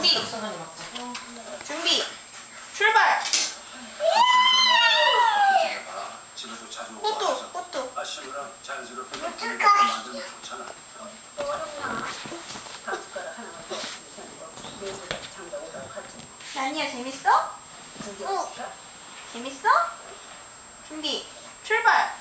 준비. 준비. 출발. 꽃도 꽃도. 난이야 재밌어? 응. 재밌어? 준비. 출발.